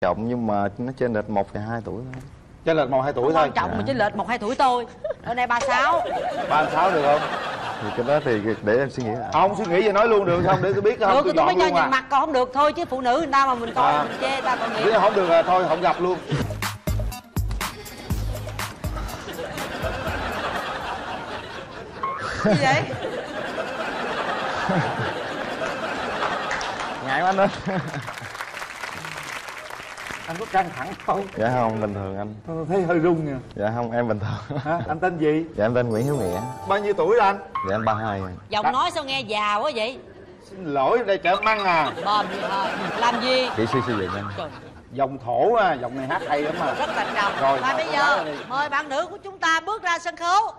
trọng nhưng mà nó trên lệch một và hai tuổi thôi. Chênh lệch một hai tuổi Không thôi. quan trọng mà chênh lệch một hai tuổi tôi. Ở đây ba sáu. Ba sáu được không? Thì cái đó thì để em suy nghĩ lại. Không suy nghĩ vậy nói luôn được. Không để tôi biết không được tôi tôi mới cho nhìn à. mặt còn không được. Thôi chứ phụ nữ người ta mà mình coi À. mình chê ta còn gì không được là thôi không gặp luôn. Gì vậy? Ngại quá anh ơi anh có căng thẳng không? Dạ không bình thường anh. Tôi thấy hơi run nha dạ không em bình thường. Hả? Anh tên gì? Dạ em tên nguyễn hiếu nghĩa. Bao nhiêu tuổi anh? Dạ em ba hai giọng nói sao nghe già quá vậy? Xin lỗi đây trẻ măng à. Bòm gì thôi làm gì? Kỹ sư xây dựng anh. Trời, dòng thổ à dòng này hát hay lắm mà rất là trầm. Rồi, và bây giờ mời bạn nữ của chúng ta bước ra sân khấu.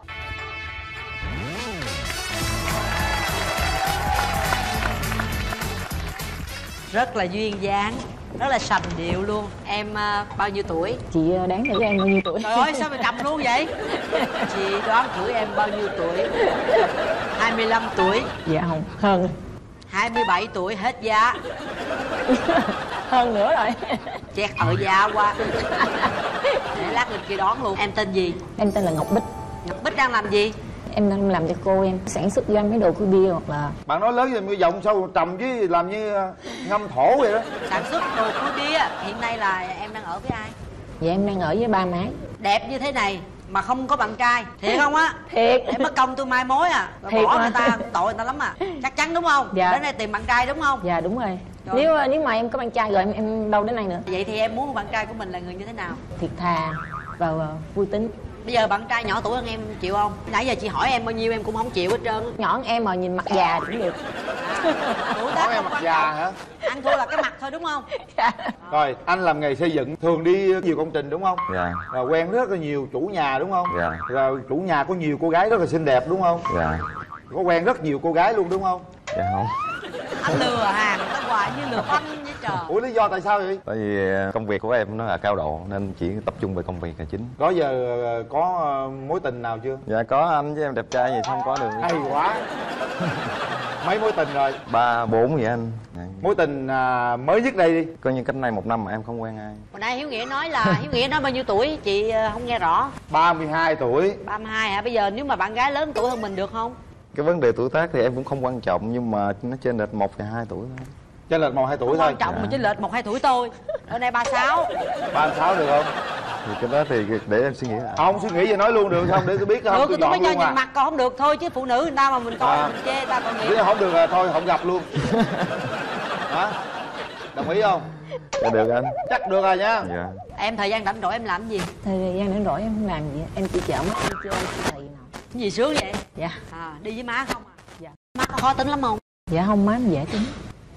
Rất là duyên dáng rất là sành điệu luôn. Em à, bao nhiêu tuổi? Chị ờ, đáng thử em bao nhiêu tuổi? Trời ơi sao mày cầm luôn vậy? Chị đoán thử em bao nhiêu tuổi? 25 tuổi. Dạ không hơn. 27 tuổi hết giá. Hơn nữa rồi. Chẹt ở giá qua để lát lên kia đón luôn. Em tên gì? Em tên là ngọc bích. Ngọc bích đang làm gì em đang làm cho cô em sản xuất doanh mấy đồ của bia hoặc là bạn nói lớn rồi cái giọng sao trầm với làm như ờ, ngâm thổ vậy đó. Sản xuất đồ cuối bia hiện nay là em đang ở với ai? Dạ em đang ở với ba má. Đẹp như thế này mà không có bạn trai thiệt không á? Thiệt. Để mất công tôi mai mối à. Rồi Thiệt bỏ mà. người ta tội người ta lắm à. Chắc chắn đúng không? Dạ. đến đây tìm bạn trai đúng không? Dạ đúng rồi. Rồi. nếu ờ, nếu mà em có bạn trai rồi em em đâu đến đây nữa. Vậy thì em muốn bạn trai của mình là người như thế nào? Thiệt thà và ờ, vui tính bây giờ bạn trai nhỏ tuổi hơn em chịu không? Nãy giờ chị hỏi em bao nhiêu em cũng không chịu hết trơn. Nhỏ hơn em mà nhìn mặt già cũng được. Tuổi nói em mặt già hả? Ăn thua là cái mặt thôi đúng không? Dạ. rồi anh làm nghề xây dựng thường đi nhiều công trình đúng không? Dạ. Rồi quen rất là nhiều chủ nhà đúng không? Dạ. rồi chủ nhà có nhiều cô gái rất là xinh đẹp đúng không? Dạ. Có quen rất nhiều cô gái luôn đúng không? Dạ không. Anh lừa hàng người ta hoài như lừa với trời. Ủa lý do tại sao vậy? Tại vì ờ, công việc của em nó là cao độ nên chỉ tập trung về công việc là chính. Đó giờ ờ, có ờ, mối tình nào chưa? Dạ có anh với em đẹp trai gì không có được. Hay quá. Mấy mối tình rồi? Ba bốn vậy anh. Dạ. mối tình à, mới nhất đây đi. Coi như cách này một năm mà em không quen ai. Hồi nãy hiếu nghĩa nói là hiếu nghĩa nói bao nhiêu tuổi chị không nghe rõ. 32 tuổi. 32 hả? Bây giờ nếu mà bạn gái lớn tuổi hơn mình được không? Cái vấn đề tuổi tác thì em cũng không quan trọng nhưng mà nó trên lệch một và hai tuổi thôi chênh lệch một hai tuổi không thôi. quan trọng mà chênh lệch một hai tuổi tôi. Ở đây 36 ba sáu được không? Thì cái đó thì để em suy nghĩ lại. Không suy nghĩ vậy nói luôn được không? Để tôi biết không được tôi tôi mới cho luôn nhìn à. mặt còn không được thôi chứ phụ nữ người ta mà mình coi À. mình chê ta còn nếu không được là thôi không gặp luôn. Hả? Đồng ý không? Dạ được anh. Chắc được rồi nha. Dạ. Em thời gian rảnh rỗi em làm cái gì? Thời gian rảnh rỗi em không làm gì em chỉ chở mắt đi chơi thị nào. Cái gì sướng vậy? Dạ. À, đi với má không à? Dạ. má có khó tính lắm không? Dạ không má em dễ tính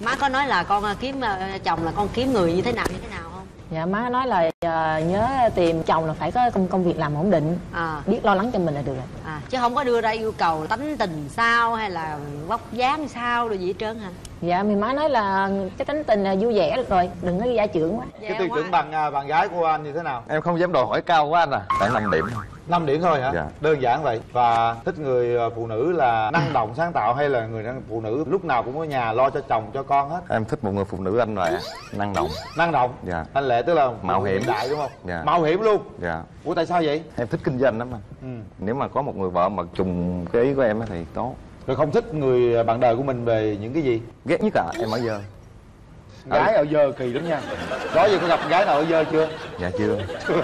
má có nói là con ờ, kiếm ờ, chồng là con kiếm người như thế nào như thế nào không? Dạ má nói là ờ, nhớ tìm chồng là phải có công công việc làm ổn định. À, biết lo lắng cho mình là được rồi. À chứ không có đưa ra yêu cầu tánh tình sao hay là vóc dáng sao rồi gì hết trơn hả dạ mình má nói là cái tính tình là vui vẻ được rồi đừng có gia trưởng quá. Cái tiêu chuẩn bằng à, bạn gái của anh như thế nào? Em không dám đòi hỏi cao quá anh à. Tại năm điểm thôi. 5 điểm thôi hả? Dạ. đơn giản vậy. Và thích người à, phụ nữ là năng động sáng tạo hay là người phụ nữ lúc nào cũng ở nhà lo cho chồng cho con hết? Em thích một người phụ nữ anh lệ năng động. Năng động? Dạ. anh lệ tức là Mạo hiểm. đại đúng không? Dạ. mạo hiểm luôn. Dạ. Ủa tại sao vậy? Em thích kinh doanh lắm anh. Ừ. nếu mà có một người vợ mà trùng cái ý của em á thì tốt rồi không thích người bạn đời của mình về những cái gì? Ghét nhất là em ở dơ. Gái ở dơ kỳ lắm nha. Đó giờ có gặp gái nào ở dơ chưa? Dạ chưa.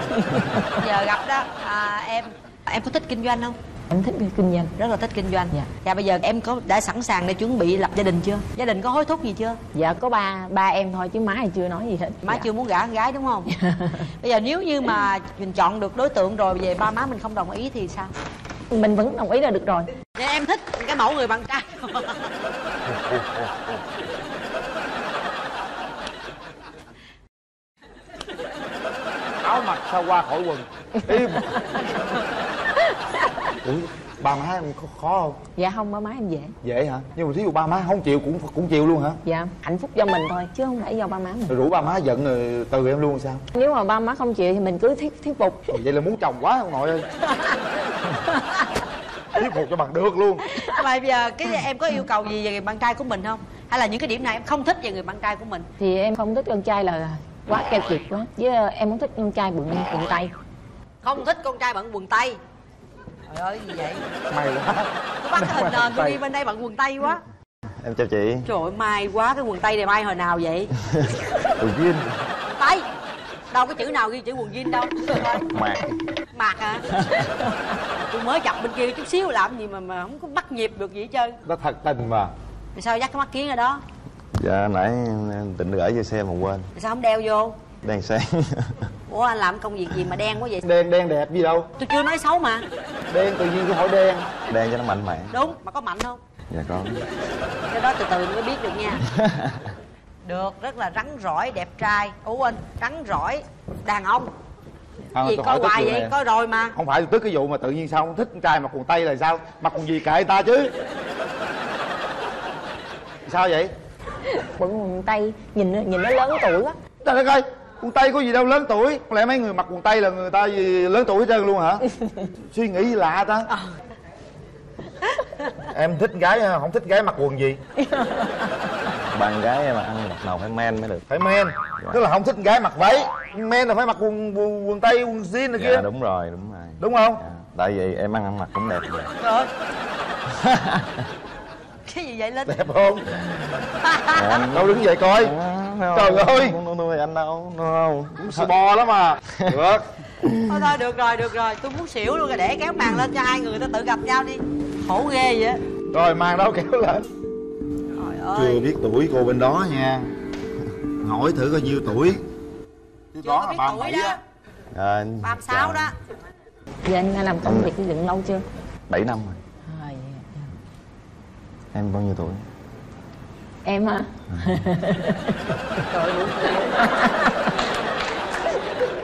Giờ gặp đó à, em em có thích kinh doanh không? Em thích kinh doanh. Rất là thích kinh doanh. Dạ. dạ bây giờ em có đã sẵn sàng để chuẩn bị lập gia đình chưa? Gia đình có hối thúc gì chưa? Dạ có ba ba em thôi chứ má thì chưa nói gì hết. Má dạ. chưa muốn gả con gái đúng không? Bây giờ nếu như mà mình chọn được đối tượng rồi về ba má mình không đồng ý thì sao? Mình vẫn đồng ý là được rồi Vậy em thích cái mẫu người bạn trai. Áo mặc sao qua khỏi quần? Im ủa ba má em khó, khó không? Dạ không ba má em dễ. Dễ hả? Nhưng mà thí dụ ba má không chịu cũng cũng chịu luôn hả? Dạ hạnh phúc cho mình thôi chứ không phải do ba má mình. Rồi rủ ba má giận rồi từ em luôn sao? Nếu mà ba má không chịu thì mình cứ thuyết thuyết phục. Ồ, vậy là muốn chồng quá ông nội ơi thuyết phục cho bằng được luôn. Mà bây giờ cái em có yêu cầu gì về người bạn trai của mình không? Hay là những cái điểm nào em không thích về người bạn trai của mình? Thì em không thích con trai là quá keo kiệt quá. Với ờ, em muốn thích con trai bụng bụng tay. Không thích con trai bận quần tây trời ơi gì vậy? May quá. Tôi bắt cái hình nền tôi đi bên đây bận quần tây quá. Em chào chị. Trời ơi may quá cái quần tây này may hồi nào vậy? Từ Duyên tây đâu có chữ nào ghi chữ quần jean đâu. Mạc mặc hả tôi mới chọc bên kia chút xíu làm gì mà mà không có bắt nhịp được gì hết trơn. Nó thật tình mà. Rồi sao dắt cái mắt kiến ở đó? Dạ nãy em định gửi vô xe mà quên. Rồi sao không đeo vô? Đang sáng. Ủa anh làm công việc gì mà đen quá vậy? Đen đen đẹp gì đâu. Tôi chưa nói xấu mà. Đen tự nhiên cái hỏi đen. Đang cho nó mạnh mẽ. Đúng mà có mạnh không? Dạ có. Cái đó từ từ mới biết được nha. Được rất là rắn rỏi đẹp trai. Ú anh rắn rỏi đàn ông Thôi, gì tức hoài vậy? coi rồi mà. Không phải tức cái vụ mà tự nhiên sao không thích con trai mặc quần tây là sao? Mặc quần gì kệ người ta chứ? Sao vậy? Bụng quần tay nhìn nó nhìn nó lớn tuổi quá. Trời đất ơi quần tây có gì đâu lớn tuổi. Có lẽ mấy người mặc quần tây là người ta gì lớn tuổi hết trơn luôn hả? Suy nghĩ gì lạ ta. Em thích gái không thích gái mặc quần gì? Bạn gái em mà ăn mặc nào phải men mới được. Phải men tức là không thích gái mặc váy men là phải mặc quần quần, quần tây quần jean này kia. Dạ đúng rồi đúng rồi. Đúng không? Dạ. Tại vì em ăn ăn mặc cũng đẹp rồi cái gì vậy linh? Đẹp không? Dạ, anh đâu đứng dậy coi? Trời Trời ơi. Không nuôi anh đâu đúng không cũng xì bò lắm mà được. Thôi thôi được rồi được rồi. Tôi muốn xỉu luôn rồi để kéo màn lên cho hai người ta tự gặp nhau đi. Khổ ghê vậy. Á rồi mang đâu kéo lên? Trời chưa ơi. biết tuổi cô bên đó nha. Hỏi thử coi nhiêu tuổi chứ chưa có biết tuổi đó. À, ba mươi sáu đó. Giờ anh làm công việc xây dựng lâu chưa? 7 năm rồi. Rồi, Em bao nhiêu tuổi? Em hả? Trời ơi,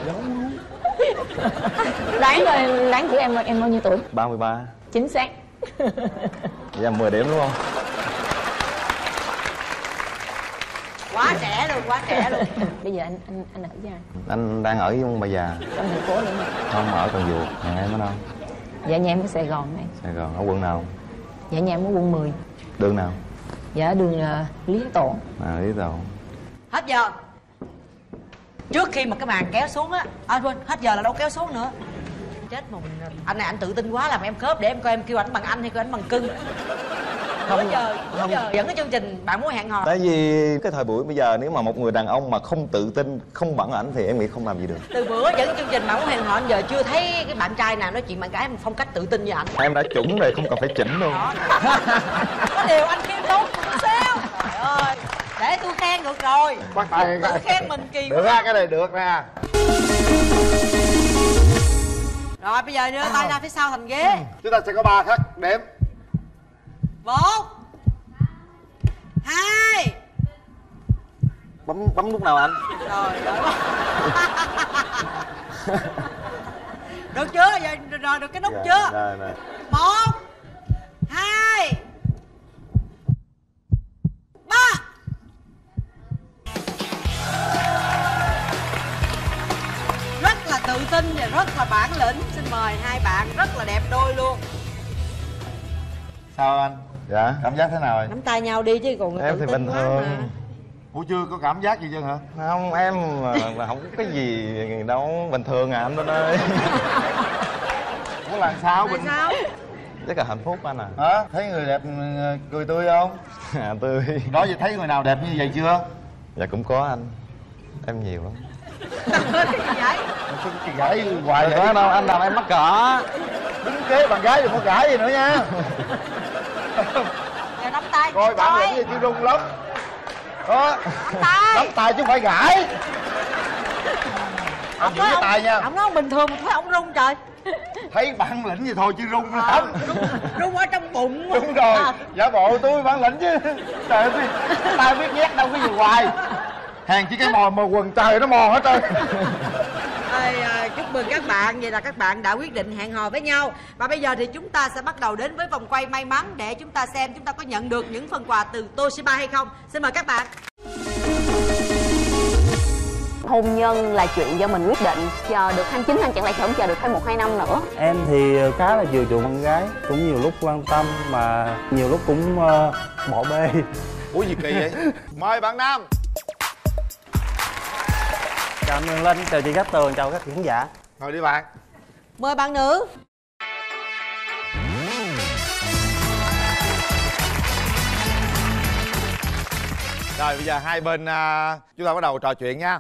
đủ đoán coi đoán thử em em bao nhiêu tuổi? 33 chính xác. Dạ 10 điểm đúng không? Quá trẻ luôn quá trẻ luôn. Bây giờ anh anh anh ở với ai? Anh đang ở với ông bà già. Trong thành phố nữa mà. Không ở Cần Duộc. Nhà em ở đâu? Dạ nhà em ở sài gòn này. Sài Gòn ở quận nào? Dạ nhà em ở quận 10 Đường nào? Dạ đường uh, lý tổn À lý tàu hết giờ. Trước khi mà cái màn kéo xuống á à quên hết giờ là đâu kéo xuống nữa. Chết mà mình anh này anh tự tin quá làm em khớp để em coi em kêu ảnh bằng anh hay kêu ảnh bằng cưng không giờ hết giờ dẫn cái chương trình bạn muốn hẹn hò. Tại vì cái thời buổi bây giờ nếu mà một người đàn ông mà không tự tin, không bận ảnh thì em nghĩ không làm gì được. Từ bữa dẫn cái chương trình bạn muốn hẹn hò đến giờ chưa thấy cái bạn trai nào nói chuyện bạn gái mà phong cách tự tin như ảnh. Em đã chuẩn rồi, không cần phải chỉnh luôn. Đó. Có điều anh khiêm tốn một xíu. Trời ơi để tôi khen được rồi. Bắt tay tự khen mình kỳ được á cái này được nè. Rồi bây giờ đưa tay ra phía sau thành ghế. Chúng ta sẽ có ba khắc đếm một. Hai. Bấm bấm lúc nào anh? rồi rồi. Được chưa? Giờ rồi được cái nút chưa? Rồi, rồi một. Hai. Ba. Rất là tự tin và rất là bản lĩnh. Xin mời hai bạn rất là đẹp đôi luôn. Sao anh Dạ cảm giác thế nào rồi? Nắm tay nhau đi chứ còn Em thì bình thường. ủa chưa có cảm giác gì chưa hả? Không, em mà, mà không có cái gì đâu Bình thường à anh Linh ơi. Ủa là sao? Bình sao? Rất là hạnh phúc anh à. Hả? Thấy người đẹp cười tươi không? À tươi. Đó giờ thấy người nào đẹp như vậy chưa? Dạ cũng có anh. Em nhiều lắm. Vậy gái hoài Đừng vậy. có đâu, anh làm em mắc cỡ. Đứng kế bạn gái đừng có gãi gì nữa nha giờ nắm tay. Coi bạn lĩnh gì chứ rung lắm. Đó. Nắm tay. Nắm tay chứ không phải gãi. Ông giữ cái tay nha. ông nói ông bình thường mà thấy ông rung trời. Thấy bản lĩnh gì thôi chứ rung à, lắm rung, rung ở trong bụng đúng rồi. À, giả bộ tôi bản lĩnh chứ. Trời ơi tay biết nhét đâu cái gì hoài. Hàng chỉ cái mò mò quần trời nó mò hết trơn à, chúc mừng các bạn. Vậy là các bạn đã quyết định hẹn hò với nhau. Và bây giờ thì chúng ta sẽ bắt đầu đến với vòng quay may mắn để chúng ta xem chúng ta có nhận được những phần quà từ Toshiba hay không. Xin mời các bạn. Hôn nhân là chuyện do mình quyết định. Chờ được 29 năm chẳng lẽ không chờ được thêm một hai năm nữa? Em thì khá là chiều chuộng con gái Cũng nhiều lúc quan tâm mà nhiều lúc cũng ờ, bỏ bê. Ủa gì kỳ vậy? Mời bạn nam chào anh Nguyên Linh chào chị Cát Tường chào các khán giả thôi đi bạn mời bạn nữ rồi bây giờ hai bên à, chúng ta bắt đầu trò chuyện nha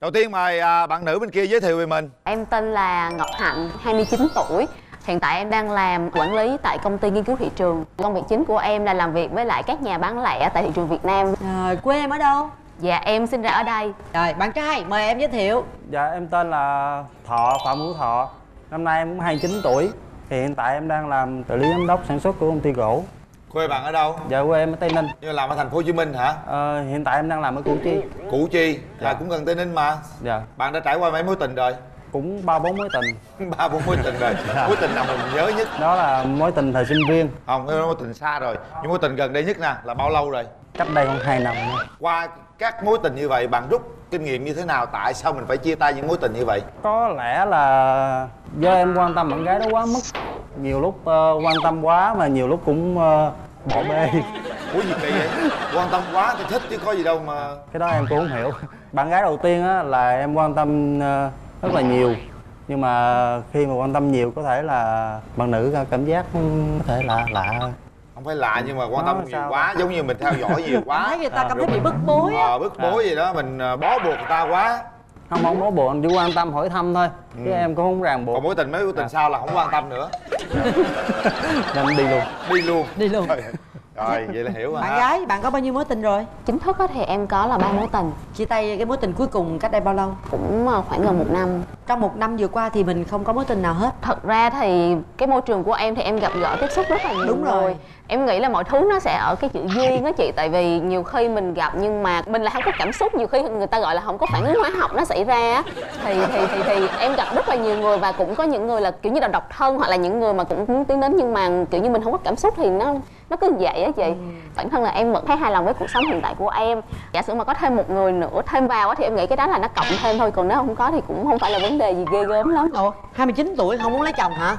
đầu tiên mời à, bạn nữ bên kia giới thiệu về mình Em tên là Ngọc Hạnh, 29 tuổi. Hiện tại em đang làm quản lý tại công ty nghiên cứu thị trường. Công việc chính của em là làm việc với lại các nhà bán lẻ tại thị trường Việt Nam. rồi quê em ở đâu Dạ em sinh ra ở đây. rồi bạn trai mời em giới thiệu. Dạ em tên là Thọ Phạm Hữu Thọ. Năm nay em cũng 29 tuổi. Thì hiện tại em đang làm trợ lý giám đốc sản xuất của công ty gỗ. Quê bạn ở đâu? Dạ quê em ở Tây Ninh. Như làm ở thành phố hồ chí minh hả? Ờ, hiện tại em đang làm ở Củ Chi. Củ chi? Là Dạ. cũng gần tây ninh mà. Dạ. Bạn đã trải qua mấy mối tình rồi? Cũng ba bốn mối tình. Ba bốn mối tình rồi. Dạ. mối tình nào mình nhớ nhất? Đó là mối tình thời sinh viên. Không cái mối tình xa rồi. Nhưng mối tình gần đây nhất nè là bao lâu rồi cách đây khoảng 2 năm nữa. qua các mối tình như vậy bạn rút kinh nghiệm như thế nào? Tại sao mình phải chia tay những mối tình như vậy? Có lẽ là do em quan tâm bạn gái đó quá mức. Nhiều lúc ờ, quan tâm quá mà nhiều lúc cũng ờ, bỏ bê. Ủa gì kỳ vậy? Quan tâm quá thì thích chứ có gì đâu mà. Cái đó em cũng không hiểu. Bạn gái đầu tiên á là em quan tâm ờ, rất là nhiều. Nhưng mà khi mà quan tâm nhiều có thể là bạn nữ cảm giác có thể là lạ không phải lạ nhưng mà quan tâm nhiều quá giống như mình theo dõi nhiều quá. thấy người ta À, cảm thấy bị bức bối ờ bức bối gì đó mình ờ, bó buộc người ta quá. Không không bó buộc chỉ quan tâm hỏi thăm thôi chứ em cũng không ràng còn buộc mối tình mấy mối tình sau là không quan tâm nữa. Nên đi luôn. Đi luôn. Đi luôn rồi vậy là hiểu rồi bạn gái bạn có bao nhiêu mối tình rồi Chính thức á thì em có là ba mối tình. chia tay cái mối tình cuối cùng cách đây bao lâu Cũng ờ, khoảng gần một năm. trong một năm vừa qua thì mình không có mối tình nào hết Thật ra thì cái môi trường của em thì em gặp gỡ tiếp xúc rất là nhiều Đúng rồi. người. Em nghĩ là mọi thứ nó sẽ ở cái chữ duyên á chị Tại vì nhiều khi mình gặp nhưng mà mình là không có cảm xúc Nhiều khi người ta gọi là không có phản ứng hóa học nó xảy ra á thì, thì, thì, thì em gặp rất là nhiều người và cũng có những người là kiểu như là độc thân Hoặc là những người mà cũng muốn tiến đến nhưng mà kiểu như mình không có cảm xúc thì nó nó cứ vậy á chị. Bản thân là em vẫn thấy hài lòng với cuộc sống hiện tại của em. Giả sử mà có thêm một người nữa thêm vào á thì em nghĩ cái đó là nó cộng thêm thôi Còn nếu không có thì cũng không phải là vấn đề gì ghê gớm lắm. Ủa 29 tuổi không muốn lấy chồng hả? Ừ,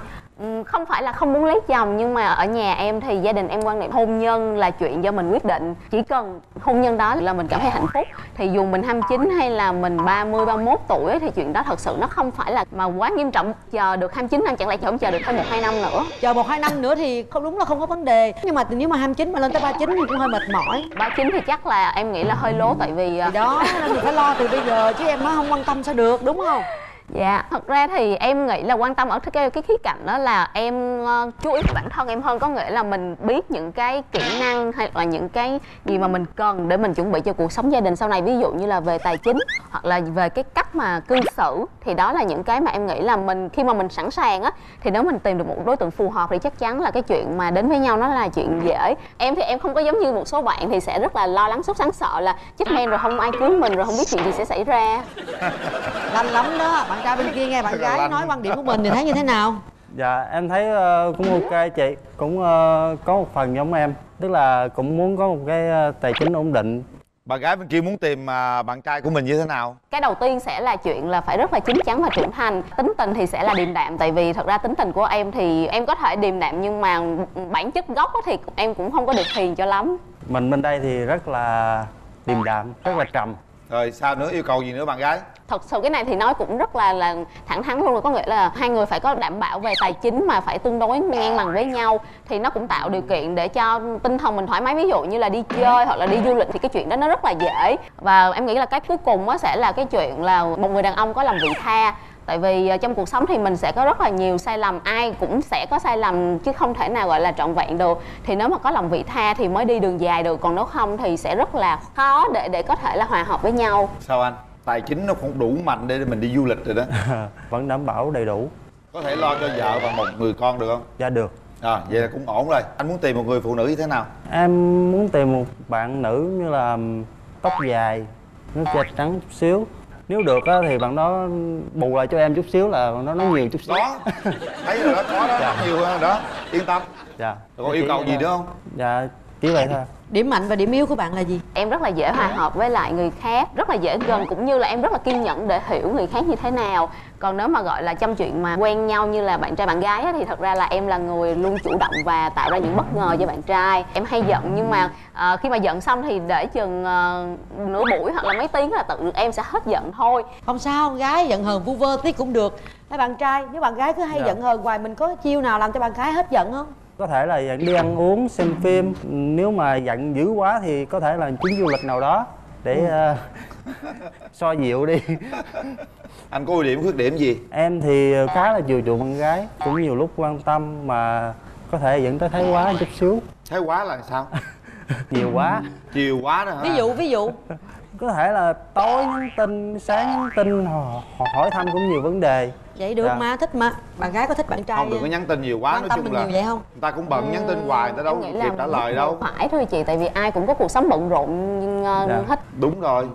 không phải là không muốn lấy chồng nhưng mà ở nhà em thì gia đình em quan niệm hôn nhân là chuyện do mình quyết định. Chỉ cần hôn nhân đó là mình cảm thấy hạnh phúc. Thì dù mình 29 hay là mình 30 31 tuổi thì chuyện đó thật sự nó không phải là mà quá nghiêm trọng. Chờ được 29 năm chẳng lẽ không chờ được thêm một hai năm nữa? Chờ một hai năm nữa thì không đúng là không có vấn đề. Nhưng mà nếu mà 29 mà lên tới 39 thì cũng hơi mệt mỏi. 39 thì chắc là em nghĩ là hơi lố tại vì à, thì đó nên mình phải lo từ bây giờ chứ em nói không quan tâm sao được đúng không Dạ, thật ra thì em nghĩ là quan tâm ở cái cái khía cạnh đó là em ờ, chú ý bản thân em hơn. Có nghĩa là mình biết những cái kỹ năng hay là những cái gì mà mình cần để mình chuẩn bị cho cuộc sống gia đình sau này. Ví dụ như là về tài chính hoặc là về cái cách mà cư xử thì đó là những cái mà em nghĩ là mình khi mà mình sẵn sàng á thì nếu mình tìm được một đối tượng phù hợp thì chắc chắn là cái chuyện mà đến với nhau nó là chuyện dễ. Em thì em không có giống như một số bạn thì sẽ rất là lo lắng sốt sắng sợ là chết men rồi không ai cưới mình rồi không biết chuyện gì sẽ xảy ra. Lanh lắm đó bạn trai bên kia nghe bạn gái nói quan điểm của mình thì thấy như thế nào? Dạ em thấy ờ, cũng ok chị. Cũng ờ, có một phần giống em. Tức là cũng muốn có một cái ờ, tài chính ổn định. Bạn gái bên kia muốn tìm bạn trai của mình như thế nào? Cái đầu tiên sẽ là chuyện là phải rất là chín chắn và trưởng thành. Tính tình thì sẽ là điềm đạm tại vì thật ra tính tình của em thì em có thể điềm đạm nhưng mà bản chất gốc á thì em cũng không có được hiền cho lắm. Mình bên đây thì rất là điềm đạm rất là trầm rồi sao nữa? Yêu cầu gì nữa bạn gái? Thật sự cái này thì nói cũng rất là là thẳng thắn luôn. Có nghĩa là hai người phải có đảm bảo về tài chính mà phải tương đối ngang bằng với nhau. Thì nó cũng tạo điều kiện để cho tinh thần mình thoải mái. Ví dụ như là đi chơi hoặc là đi du lịch thì cái chuyện đó nó rất là dễ. Và em nghĩ là cái cuối cùng á sẽ là cái chuyện là một người đàn ông có lòng vị tha tại vì ờ, trong cuộc sống thì mình sẽ có rất là nhiều sai lầm ai cũng sẽ có sai lầm chứ không thể nào gọi là trọn vẹn được. Thì nếu mà có lòng vị tha thì mới đi đường dài được còn nếu không thì sẽ rất là khó để để có thể là hòa hợp với nhau. Sao anh? Tài chính nó cũng đủ mạnh để mình đi du lịch rồi đó. Vẫn đảm bảo đầy đủ. Có thể lo cho vợ và một người con được không? Dạ được. À vậy là cũng ổn rồi. Anh muốn tìm một người phụ nữ như thế nào? Em muốn tìm một bạn nữ như là tóc dài nó da trắng chút xíu nếu được á, thì bạn đó bù lại cho em chút xíu là bạn đó nói nhiều chút xíu. đó. Thấy rồi đó có đó Dạ. nhiều hơn đó. Yên tâm. Dạ. Có yêu cầu gì nữa không? Dạ chỉ vậy thôi điểm mạnh và điểm yếu của bạn là gì? Em rất là dễ hòa hợp với lại người khác rất là dễ gần cũng như là em rất là kiên nhẫn để hiểu người khác như thế nào. Còn nếu mà gọi là trong chuyện mà quen nhau như là bạn trai bạn gái á, thì thật ra là em là người luôn chủ động và tạo ra những bất ngờ cho bạn trai. Em hay giận nhưng mà ờ, khi mà giận xong thì để chừng ờ, nửa buổi hoặc là mấy tiếng là tự em sẽ hết giận thôi. Không sao con gái giận hờn vu vơ tí cũng được. Thấy bạn trai nếu bạn gái cứ hay Dạ. giận hờn hoài mình có chiêu nào làm cho bạn gái hết giận không có thể là dẫn đi ăn uống xem phim. Nếu mà giận dữ quá thì có thể là chuyến du lịch nào đó để ờ, xoa dịu đi. Anh có ưu điểm khuyết điểm gì? Em thì khá là chiều chuộng con gái cũng nhiều lúc quan tâm mà có thể dẫn tới thái quá chút xíu. Thái quá là sao? Nhiều quá. Chiều quá đó hả? Ví dụ ví dụ. Có thể là tối nhắn tin sáng nhắn tin họ, họ hỏi thăm cũng nhiều vấn đề vậy được Dạ. mà thích mà. Bạn gái có thích bạn trai không đừng có nhắn tin nhiều quá quan nói tâm chung mình là nhiều vậy không? người ta cũng bận nhắn tin hoài người ta đâu kịp trả lời đâu. phải thôi chị tại vì ai cũng có cuộc sống bận rộn nhưng ờ, Dạ. hết. Đúng rồi.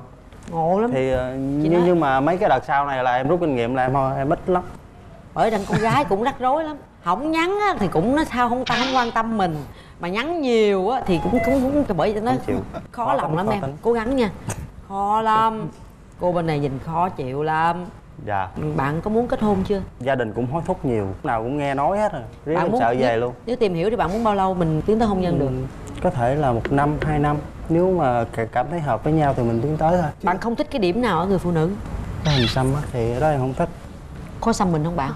Ngộ lắm. Thì ờ, nhưng, nói. nhưng mà mấy cái đợt sau này là em rút kinh nghiệm là em thôi em ít lắm. Bởi rằng con gái cũng rắc rối lắm. Không nhắn á, thì cũng nói sao không ta không quan tâm mình. Mà nhắn nhiều á thì cũng cũng, cũng bởi vậy nó khó Khó lòng lắm khó em. tính. cố gắng nha. Khó lắm. Cô bên này nhìn khó chịu lắm dạ. Bạn có muốn kết hôn chưa? Gia đình cũng hối thúc nhiều lúc nào cũng nghe nói hết rồi. Riết bạn em sợ về nếu, luôn. Nếu tìm hiểu thì bạn muốn bao lâu mình tiến tới hôn nhân được? Ừ, có thể là một năm hai năm. Nếu mà cả- cảm thấy hợp với nhau thì mình tiến tới thôi. Bạn không thích cái điểm nào ở người phụ nữ? Cái hình xăm á thì ở đó em không thích. Có xăm mình không bạn?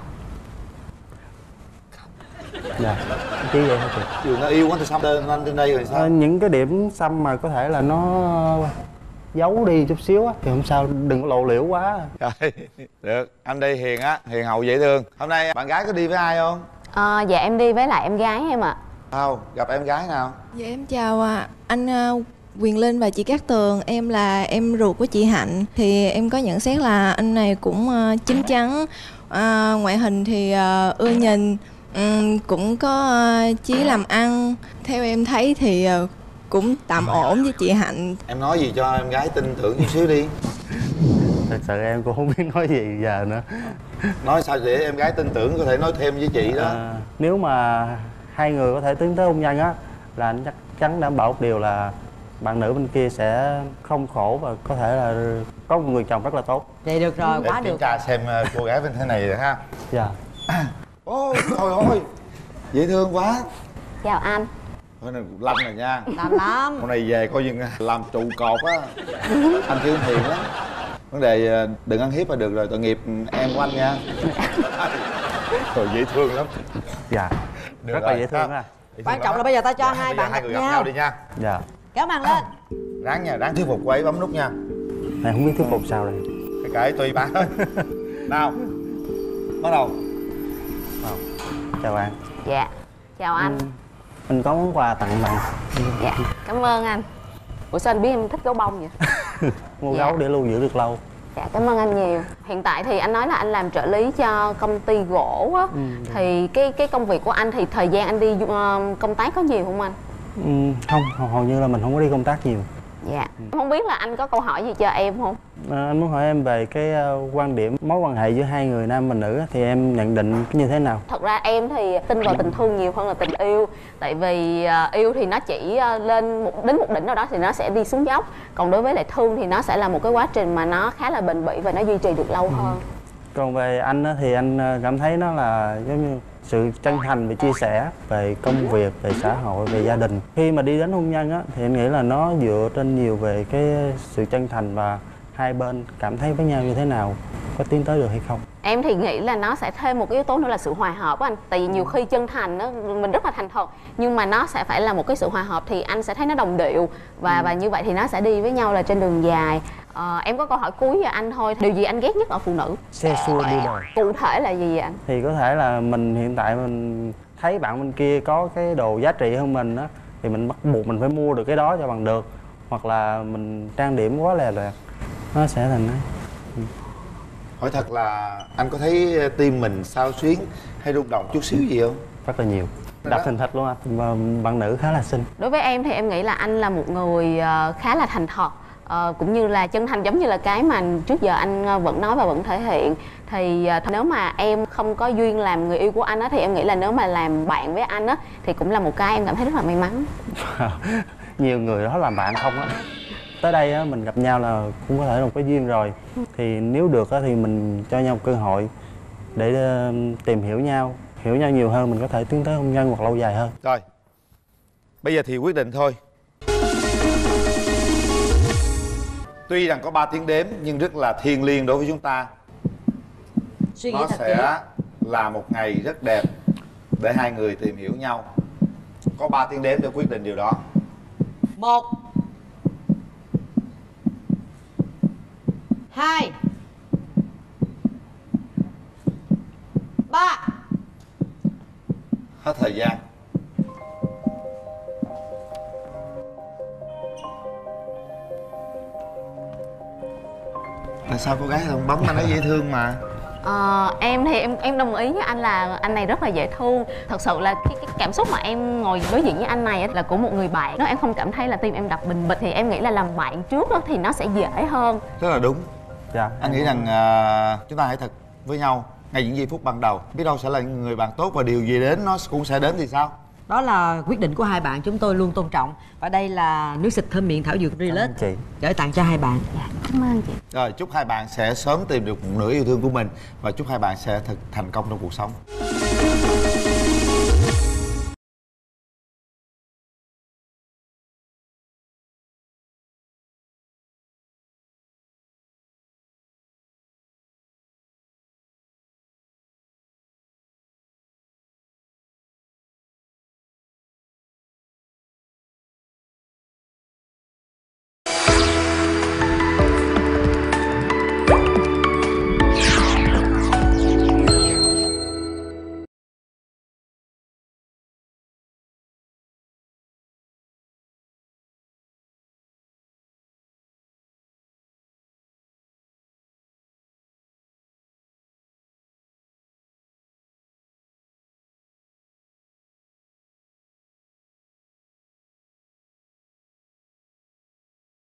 Dạ. Chỉ vậy thôi chị. Dù nó yêu quá thì sao? Tên anh trên đây rồi Ờ, sao những cái điểm xăm mà có thể là nó giấu đi chút xíu á thì không sao đừng có lộ liễu quá. Được anh đây hiền á hiền hậu dễ thương. Hôm nay bạn gái có đi với ai không? Ờ, dạ em đi với lại em gái em ạ. Không gặp em gái nào? Dạ em chào à, anh à, Quyền Linh và chị Cát Tường Em là em ruột của chị Hạnh. Thì em có nhận xét là anh này cũng à, chín chắn. À, Ngoại hình thì à, ưa nhìn ừm, Cũng có à, chí làm ăn. Theo em thấy thì à, cũng tạm ổn với chị Hạnh. Em nói gì cho em gái tin tưởng chút xíu đi. Thật sự em cũng không biết nói gì giờ nữa. Nói sao để em gái tin tưởng có thể nói thêm với chị đó. À, nếu mà hai người có thể tiến tới hôn nhân á là anh chắc chắn đảm bảo một điều là bạn nữ bên kia sẽ không khổ và có thể là có một người chồng rất là tốt. Vậy được rồi để quá kiểm được. tra xem ờ, cô gái bên thế này rồi ha. Dạ. Ôi thôi thôi dễ thương quá. Chào anh thôi này lâm rồi nha. Làm lắm. Con này về coi như làm trụ cột á. Anh kêu hiền lắm. Vấn đề ờ, đừng ăn hiếp là được rồi tội nghiệp em của anh nha. Rồi dễ thương lắm. Dạ. Được rất là rồi, dễ thương ha. ha Dễ thương quan trọng là bây giờ ta cho Dạ, hai bạn hai người gặp nhau. nhau đi nha. Dạ. Kéo màn lên. Ráng nha ráng thuyết phục cô ấy bấm nút nha. Em không biết thuyết phục sao đây. Cái kệ tùy bạn thôi. Nào. Bắt đầu. Chào bạn. Dạ. Chào anh mình có món quà tặng bạn dạ cảm ơn anh ủa sao anh biết em thích gấu bông vậy mua Dạ. gấu để lưu giữ được lâu Dạ cảm ơn anh nhiều. Hiện tại thì anh nói là anh làm trợ lý cho công ty gỗ á. Thì cái cái công việc của anh thì thời gian anh đi ờ, công tác có nhiều không anh? ừ, không hầu như là mình không có đi công tác nhiều Dạ. Không biết là anh có câu hỏi gì cho em không? À, anh muốn hỏi em về cái ờ, quan điểm mối quan hệ giữa hai người nam và nữ thì em nhận định như thế nào? Thật ra em thì tin vào tình thương nhiều hơn là tình yêu. Tại vì ờ, yêu thì nó chỉ ờ, lên một, đến một đỉnh nào đó thì nó sẽ đi xuống dốc. Còn đối với lại thương thì nó sẽ là một cái quá trình mà nó khá là bền bỉ và nó duy trì được lâu hơn. Còn về anh thì anh cảm thấy nó là giống như sự chân thành và chia sẻ về công việc về xã hội về gia đình. Khi mà đi đến hôn nhân á, thì em nghĩ là nó dựa trên nhiều về cái sự chân thành và hai bên cảm thấy với nhau như thế nào có tiến tới được hay không? Em thì nghĩ là nó sẽ thêm một cái yếu tố nữa là sự hòa hợp anh. Tại vì nhiều khi chân thành á, mình rất là thành thật. Nhưng mà nó sẽ phải là một cái sự hòa hợp thì anh sẽ thấy nó đồng điệu. Và và như vậy thì nó sẽ đi với nhau là trên đường dài. Ờ, Em có câu hỏi cuối cho anh thôi. Điều gì anh ghét nhất ở phụ nữ? xe xua đi đời Cụ thể là gì vậy anh? thì có thể là mình hiện tại mình thấy bạn bên kia có cái đồ giá trị hơn mình á thì mình bắt buộc mình phải mua được cái đó cho bằng được. Hoặc là mình trang điểm quá lè loẹt nó sẽ thành ấy. hỏi thật là anh có thấy tim mình sao xuyến hay rung động chút xíu gì không? Rất là nhiều. Đập thình thịch luôn anh và bạn nữ khá là xinh. Đối với em thì em nghĩ là anh là một người ờ, khá là thành thật. Ờ, cũng như là chân thành giống như là cái mà trước giờ anh ờ, vẫn nói và vẫn thể hiện. Thì ờ, nếu mà em không có duyên làm người yêu của anh á thì em nghĩ là nếu mà làm bạn với anh á thì cũng là một cái em cảm thấy rất là may mắn. Nhiều người đó làm bạn không á tới đây á mình gặp nhau là cũng có thể là một cái duyên rồi. Thì nếu được á thì mình cho nhau một cơ hội để ờ, tìm hiểu nhau hiểu nhau nhiều hơn mình có thể tiến tới hôn nhân hoặc lâu dài hơn. Rồi bây giờ thì quyết định thôi. Tuy rằng có 3 tiếng đếm nhưng rất là thiêng liêng đối với chúng ta. Suy nghĩ nó thật kỹ. sẽ là một ngày rất đẹp để hai người tìm hiểu nhau. Có 3 tiếng đếm để quyết định điều đó. Một hai. Ba. Hết thời gian. Tại sao cô gái không bấm anh ấy dễ thương mà? Ờ, em thì em em đồng ý với anh là anh này rất là dễ thương. Thật sự là cái, cái cảm xúc mà em ngồi đối diện với anh này á, là của một người bạn. Nếu em không cảm thấy là tim em đập bình bịch. Thì em nghĩ là làm bạn trước á, thì nó sẽ dễ hơn. Rất là đúng dạ anh nghĩ rằng à, chúng ta hãy thật với nhau ngay những giây phút ban đầu. Biết đâu sẽ là những người bạn tốt và điều gì đến nó cũng sẽ đến thì sao? Đó là quyết định của hai bạn chúng tôi luôn tôn trọng. Và đây là nước xịt thơm miệng thảo dược ơn chị. gửi tặng cho hai bạn. Dạ cảm ơn chị. Rồi chúc hai bạn sẽ sớm tìm được một nửa yêu thương của mình và chúc hai bạn sẽ thật thành công trong cuộc sống